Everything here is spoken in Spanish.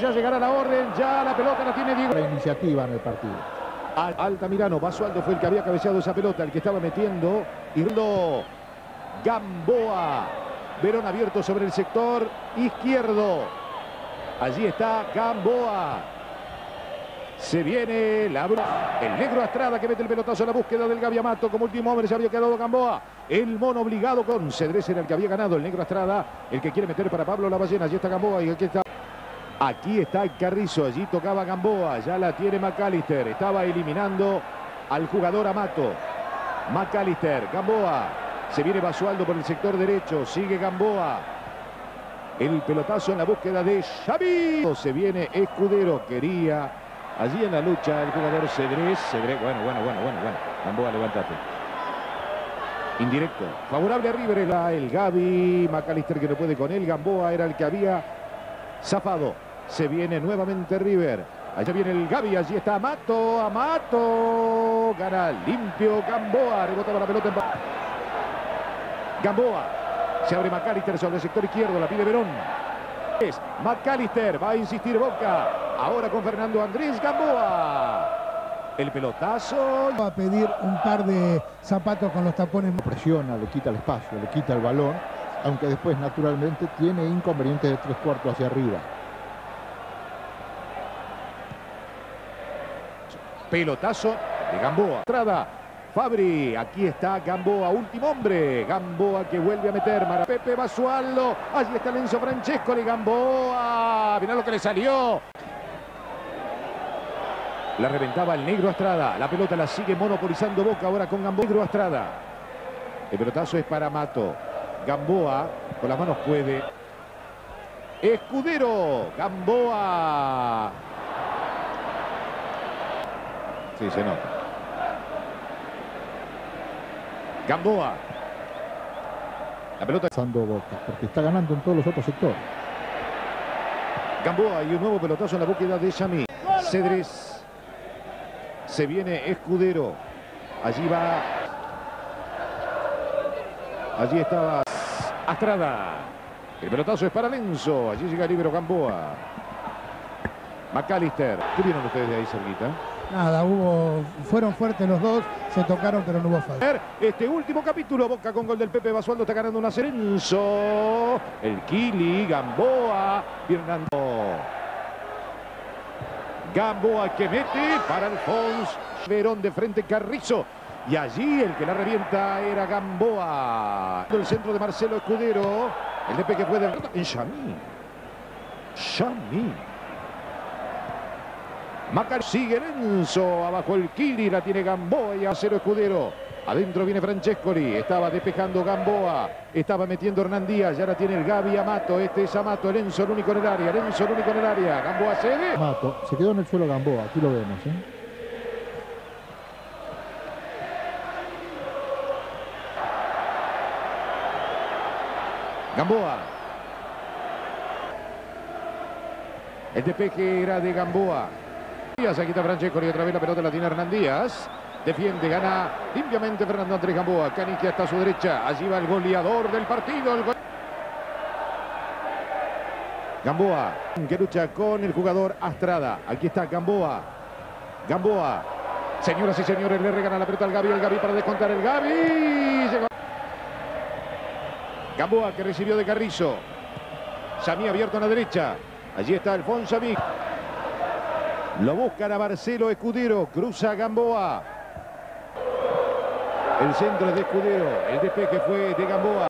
Ya llegará la orden, ya la pelota la tiene Diego. La iniciativa en el partido. Altamirano, Basualdo fue el que había cabeceado esa pelota, el que estaba metiendo. Y Gamboa. Verón abierto sobre el sector izquierdo. Allí está Gamboa. Se viene la el negro Astrada que mete el pelotazo en la búsqueda del Gaviamato. Como último hombre se había quedado Gamboa. El mono obligado con Cedrés era el que había ganado. El negro Astrada, el que quiere meter para Pablo la ballena. Allí está Gamboa y aquí está. Aquí está Carrizo, allí tocaba Gamboa, ya la tiene McAllister, estaba eliminando al jugador Amato. McAllister, Gamboa, se viene Basualdo por el sector derecho, sigue Gamboa. El pelotazo en la búsqueda de Xavi. Se viene Escudero, quería allí en la lucha el jugador Cedrés. Cedrés, bueno, bueno, bueno, bueno, bueno. Gamboa, levántate. Indirecto. Favorable a River el Gaby. McAllister que no puede con él. Gamboa era el que había zafado. Se viene nuevamente River. Allá viene el Gaby, allí está Amato, Amato. Gana limpio Gamboa, rebotaba la pelota en... Gamboa. Se abre McAllister sobre el sector izquierdo, la pide Verón. Es McAllister, va a insistir Boca. Ahora con Fernando Andrés Gamboa. El pelotazo. Va a pedir un par de zapatos con los tapones. Presiona, le quita el espacio, le quita el balón, aunque después naturalmente tiene inconvenientes de tres cuartos hacia arriba. Pelotazo de Gamboa. Entrada. Fabri, aquí está Gamboa, último hombre. Gamboa que vuelve a meter. Mara Pepe Basualdo. Allí está Lenzo Francesco de Gamboa. Mirá lo que le salió. La reventaba el negro Astrada. La pelota la sigue monopolizando Boca ahora con Gamboa. Negro Astrada. El pelotazo es para Mato. Gamboa con las manos puede. Escudero. Gamboa. Sí, se nota. Gamboa. La pelota. Pasando Boca, porque está ganando en todos los otros sectores. Gamboa y un nuevo pelotazo en la búsqueda de Yamí. Cedrés. Se viene Escudero. Allí va. Allí estaba Astrada. El pelotazo es para Lenzo. Allí llega Libero Gamboa. McAllister. ¿Qué vieron ustedes de ahí cerquita? Nada, hubo, fueron fuertes los dos, se tocaron pero no hubo falta. Este último capítulo, Boca con gol del Pepe Basualdo está ganando un ascenso. El Kili, Gamboa, Fernando. Gamboa que mete para Alfonso Verón de frente Carrizo. Y allí el que la revienta era Gamboa. El centro de Marcelo Escudero. El DP que fue del... En Chamí. Chamí. Macar sigue Lenzo, abajo el Kili, la tiene Gamboa y Acero Escudero. Adentro viene Francescoli, estaba despejando Gamboa, estaba metiendo Hernán Díaz, ya la tiene el Gaby Amato, este es Amato, Lenzo el único en el área, Lenzo el único en el área, Gamboa cede. Amato, se quedó en el suelo Gamboa, aquí lo vemos. ¿eh? Gamboa. El despeje era de Gamboa. Aquí está Francesco y otra vez la pelota la tiene Hernán Díaz. Defiende, gana limpiamente Fernando Andrés Gamboa. Canique hasta su derecha. Allí va el goleador del partido. Gamboa, que lucha con el jugador Astrada. Aquí está Gamboa. Gamboa. Señoras y señores, le regala la pelota al Gaby. El Gaby para descontar el Gaby. Gamboa que recibió de Carrizo. Samí abierto a la derecha. Allí está Alfonso Samí. Lo buscan a Marcelo Escudero. Cruza Gamboa. El centro es de Escudero. El despeje fue de Gamboa.